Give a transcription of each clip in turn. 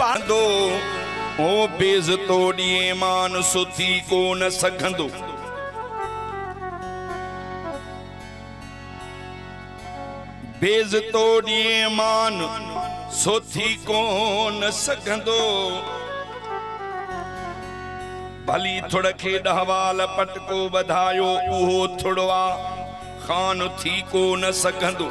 पांदो। ओ beige तोड़िए मान सुथी को न सघंदो। बेज तोड़िए मान सोथी को न सघंदो। भली थोड़ खे ॾहवाल पटको वधायो उहो थोड़वा खान थी को न सघंदो।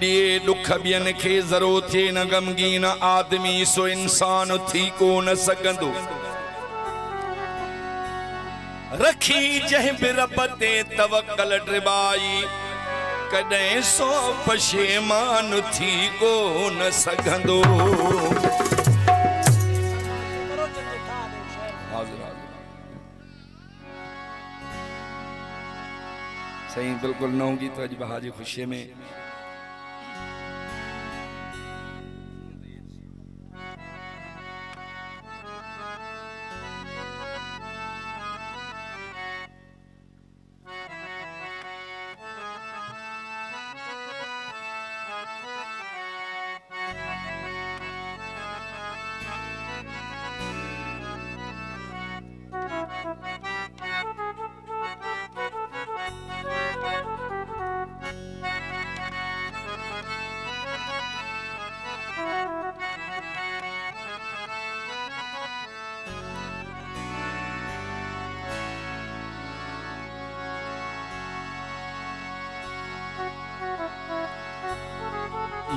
ॾिए ॾुख ॿियनि खे ज़रो थिए न ग़मगीन आदमी, सो इंसान थी को न सघंदो। रखी जंहिं बि रब ते तवकल ड्रिबाई कॾहिं सो पशेमान थी को न सघंदो। सही, बिल्कुलु नओं गीत अॼु बहा जी ख़ुशीअ में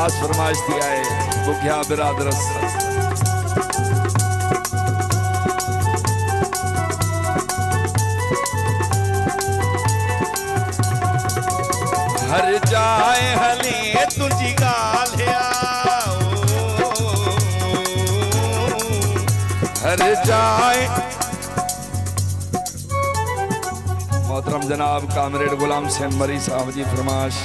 खास फरमाइश थी आहे बुघिया बिरादर हर जाए हले तुंहिंजी ॻाल्हि हर जाए। मोहतरम जनाब, कामरेड गुलाम सेन मरी साहब जी फरमाश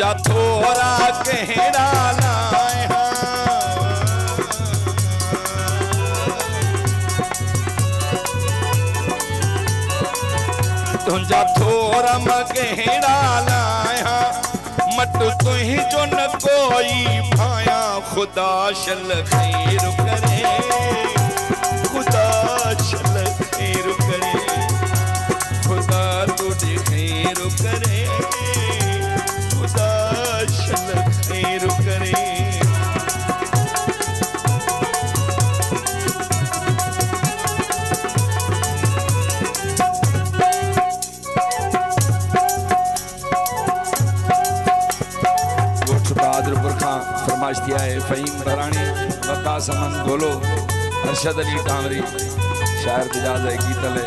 तुंहिंजा थोरा कहिड़ा लाया तुंहिंजा थोरा माँ कहिड़ा लाया मट तुंहिंजो न कोई भाया ख़ुदा शल ख़ैर करे। फहीम भरानी वकास अमन गोलो अरशद अली कामरी शायर बजाज है गीतले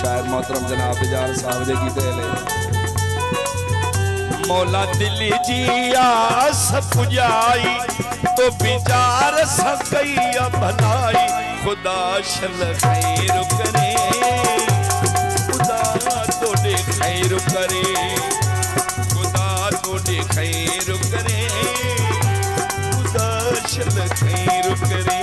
शायर मोहतरम जनाब बिजार साहब जे गीतले मौला दिल्ली जी आस पुजाई तो बिजार सकैया भलाई खुदा शल खैर करे, खुदा तोड़े खैर करे। खैर करे खुदा शल खैर करे।